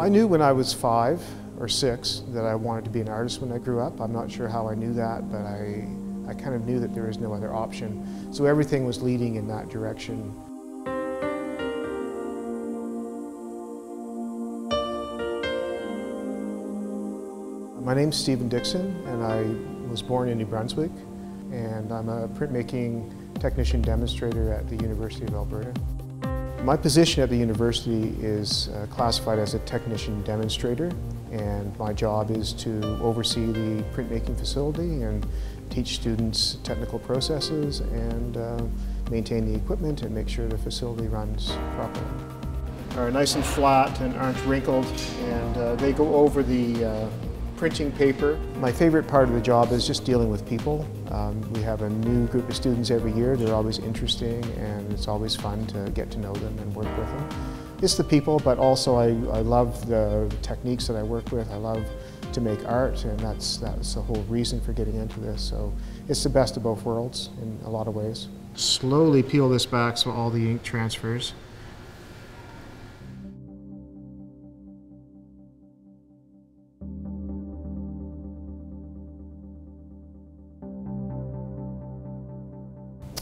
I knew when I was five or six that I wanted to be an artist when I grew up. I'm not sure how I knew that, but I, I kind of knew that there was no other option. So everything was leading in that direction. My name's Steven Dixon and I was born in New Brunswick and I'm a printmaking technician demonstrator at the University of Alberta. My position at the university is uh, classified as a technician demonstrator and my job is to oversee the printmaking facility and teach students technical processes and uh, maintain the equipment and make sure the facility runs properly. Are nice and flat and aren't wrinkled and uh, they go over the uh, printing paper. My favorite part of the job is just dealing with people. Um, we have a new group of students every year. They're always interesting and it's always fun to get to know them and work with them. It's the people, but also I, I love the techniques that I work with. I love to make art and that's, that's the whole reason for getting into this. So it's the best of both worlds in a lot of ways. Slowly peel this back so all the ink transfers.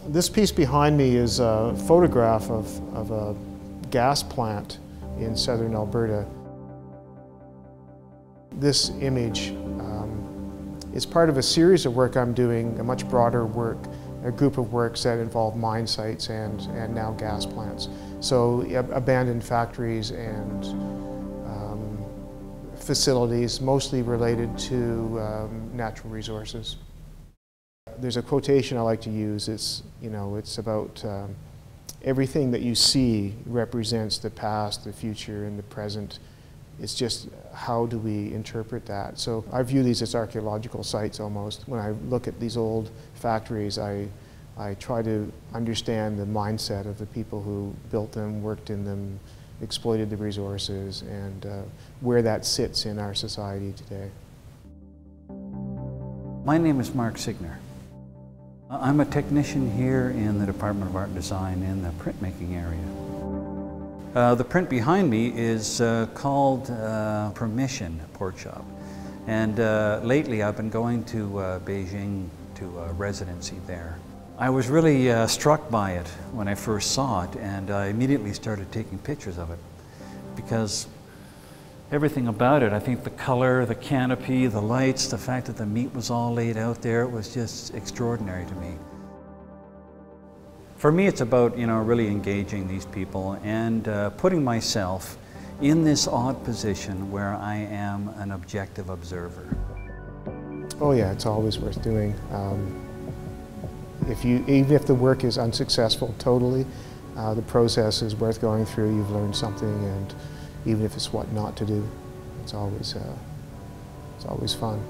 This piece behind me is a photograph of, of a gas plant in southern Alberta. This image um, is part of a series of work I'm doing, a much broader work, a group of works that involve mine sites and, and now gas plants. So abandoned factories and um, facilities mostly related to um, natural resources there's a quotation I like to use. It's, you know, it's about um, everything that you see represents the past, the future, and the present. It's just how do we interpret that? So I view these as archaeological sites almost. When I look at these old factories, I, I try to understand the mindset of the people who built them, worked in them, exploited the resources, and uh, where that sits in our society today. My name is Mark Signer. I'm a technician here in the Department of Art and Design in the printmaking area. Uh, the print behind me is uh, called uh, Permission Pork Shop. And uh, lately I've been going to uh, Beijing to a residency there. I was really uh, struck by it when I first saw it and I immediately started taking pictures of it because everything about it. I think the color, the canopy, the lights, the fact that the meat was all laid out there, was just extraordinary to me. For me, it's about, you know, really engaging these people and uh, putting myself in this odd position where I am an objective observer. Oh yeah, it's always worth doing. Um, if you, even if the work is unsuccessful totally, uh, the process is worth going through. You've learned something and even if it's what not to do. It's always, uh, it's always fun.